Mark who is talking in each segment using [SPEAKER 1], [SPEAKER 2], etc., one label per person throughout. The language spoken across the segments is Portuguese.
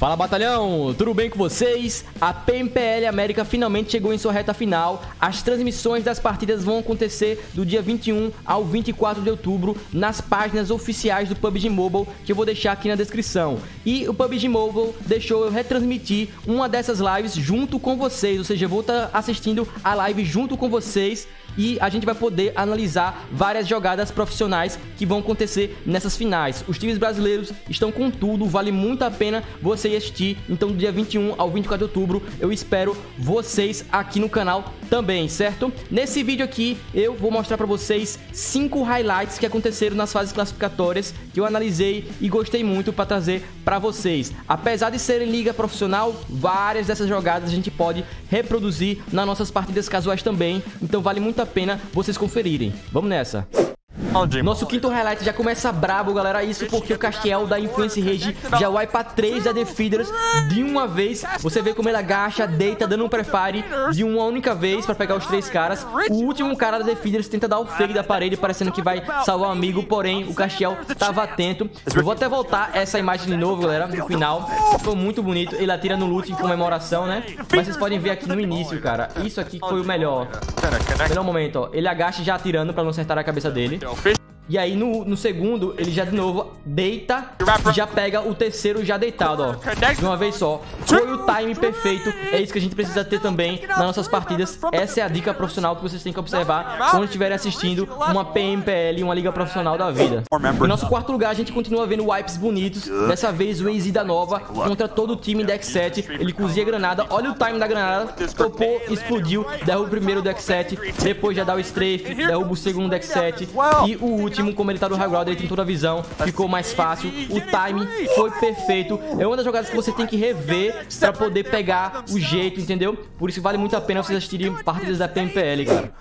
[SPEAKER 1] Fala batalhão, tudo bem com vocês? A PMPL América finalmente chegou em sua reta final. As transmissões das partidas vão acontecer do dia 21 ao 24 de outubro nas páginas oficiais do PUBG Mobile, que eu vou deixar aqui na descrição. E o PUBG Mobile deixou eu retransmitir uma dessas lives junto com vocês, ou seja, eu vou estar assistindo a live junto com vocês e a gente vai poder analisar várias jogadas profissionais que vão acontecer nessas finais. Os times brasileiros estão com tudo, vale muito a pena você assistir. Então, do dia 21 ao 24 de outubro, eu espero vocês aqui no canal também, certo? Nesse vídeo aqui, eu vou mostrar para vocês cinco highlights que aconteceram nas fases classificatórias que eu analisei e gostei muito para trazer para vocês. Apesar de serem liga profissional, várias dessas jogadas a gente pode reproduzir nas nossas partidas casuais também. Então, vale muito a pena vocês conferirem. Vamos nessa. Nosso quinto highlight já começa brabo, galera. Isso porque o Castiel da Influence Rage já wipa 3 da Defeaters de uma vez. Você vê como ele agacha, deita, dando um prefire de uma única vez pra pegar os três caras. O último cara da Defeaters tenta dar o fake da parede, parecendo que vai salvar o amigo. Porém, o Castiel tava atento. Eu vou até voltar essa imagem de novo, galera, no final. Foi muito bonito. Ele atira no loot em comemoração, né? Mas vocês podem ver aqui no início, cara. Isso aqui foi o melhor. Melhor momento, ó. Ele agacha já atirando pra não acertar a cabeça dele. E aí, no, no segundo, ele já de novo deita e já pega o terceiro já deitado, ó. De uma vez só. Foi o time perfeito. É isso que a gente precisa ter também nas nossas partidas. Essa é a dica profissional que vocês têm que observar quando estiverem assistindo uma PMPL, uma liga profissional da vida. Em nosso quarto lugar, a gente continua vendo wipes bonitos. Dessa vez, o Easy da Nova contra todo o time deck 7. Ele cozinha granada. Olha o time da granada. Topou, explodiu. Derruba o primeiro deck 7. Depois já dá o strafe. Derruba o segundo deck 7. E o último último, como ele tá no high ground, ele tem toda a visão, ficou mais fácil, o time foi perfeito. É uma das jogadas que você tem que rever pra poder pegar o jeito, entendeu? Por isso vale muito a pena vocês assistirem partidas da PMPL, cara.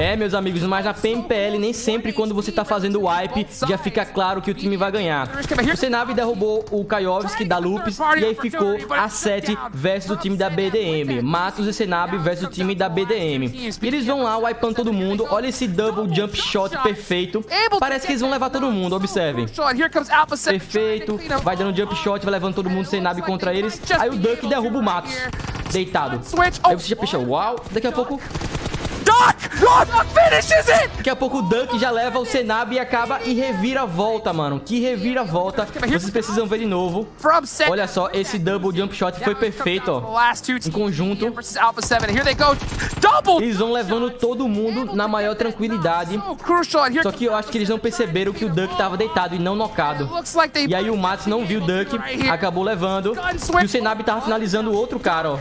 [SPEAKER 1] É, meus amigos, mas na PMPL nem sempre quando você tá fazendo o wipe já fica claro que o time vai ganhar. O Senab derrubou o Kaiovski da Lupus e aí ficou a 7 versus o time da BDM. Matos e Senab versus o time da BDM. E eles vão lá wipando todo mundo. Olha esse double jump shot perfeito. Parece que eles vão levar todo mundo, observem. Perfeito. Vai dando jump shot, vai levando todo mundo sem nave contra eles. Aí o Duck derruba o Matos. Deitado. Aí você já pensa, uau, daqui a pouco Duck finishes it! Daqui a pouco o Duck já leva o Senab e acaba e revira a volta, mano. Que revira a volta. Vocês precisam ver de novo. Olha só, esse double jump shot foi perfeito, ó. Em conjunto. Eles vão levando todo mundo na maior tranquilidade. Só que eu acho que eles não perceberam que o Duck tava deitado e não nocado. E aí o Mats não viu o Duck, acabou levando. E o Senab tava finalizando o outro cara, ó.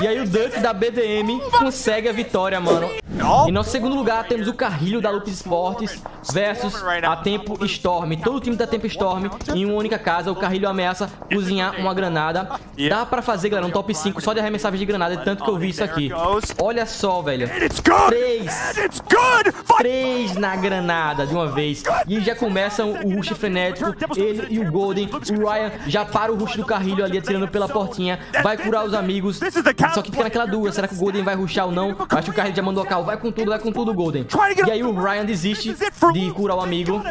[SPEAKER 1] E aí o Duck da BDM consegue a vitória, mano. Em nosso segundo lugar, temos o Carrilho da Lupus Esportes versus a Tempo Storm. Todo o time da Tempo Storm em uma única casa. O Carrilho ameaça cozinhar uma granada. Dá pra fazer, galera, um top 5 só de arremessáveis de granada, tanto que eu vi isso aqui. Olha só, velho. Três. Três na granada de uma vez. E já começam o rush frenético. Ele e o Golden. O Ryan já para o rush do Carrilho ali, atirando pela portinha. Vai curar os amigos. Só que fica naquela dúvida. Será que o Golden vai rushar ou não? Acho que o Carrilho já mandou a cal vai com tudo, vai com tudo, Golden. E aí o Ryan desiste de curar o amigo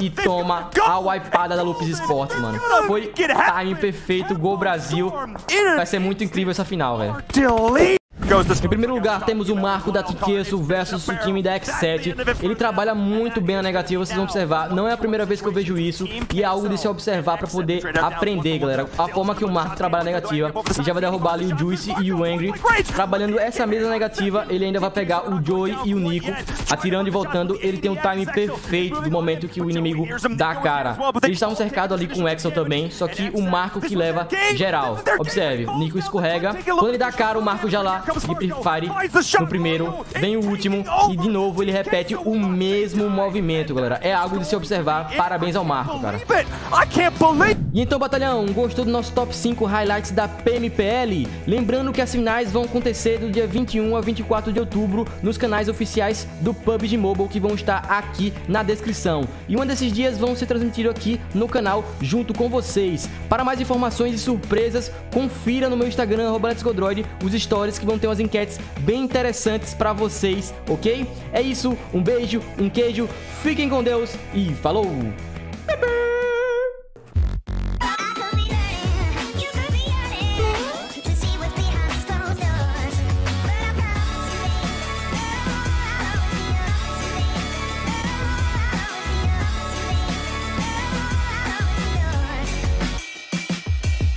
[SPEAKER 1] e toma a wipada da Lupus Sports, mano. Foi time perfeito, gol Brasil. Vai ser muito incrível essa final, velho. Em primeiro lugar, temos o Marco da Tiqueço versus o time da X7. Ele trabalha muito bem na negativa, vocês vão observar. Não é a primeira vez que eu vejo isso e é algo de se observar pra poder aprender, galera. A forma que o Marco trabalha negativa. Ele já vai derrubar ali o Juice e o Angry. Trabalhando essa mesma negativa, ele ainda vai pegar o Joey e o Nico. Atirando e voltando, ele tem o time perfeito do momento que o inimigo dá a cara. Eles estavam cercados ali com o Exo também, só que o Marco que leva geral. Observe, Nico escorrega. Quando ele dá a cara, o Marco já lá de Fire no primeiro, vem o último e de novo ele repete o mesmo movimento, galera. É algo de se observar. Parabéns ao Marco, cara. E então, batalhão, gostou do nosso top 5 highlights da PMPL? Lembrando que as finais vão acontecer do dia 21 a 24 de outubro nos canais oficiais do PUBG Mobile que vão estar aqui na descrição. E um desses dias vão ser transmitidos aqui no canal junto com vocês. Para mais informações e surpresas, confira no meu Instagram, Godroid, os stories que vão ter umas enquetes bem interessantes para vocês, ok? É isso, um beijo, um queijo, fiquem com Deus e falou!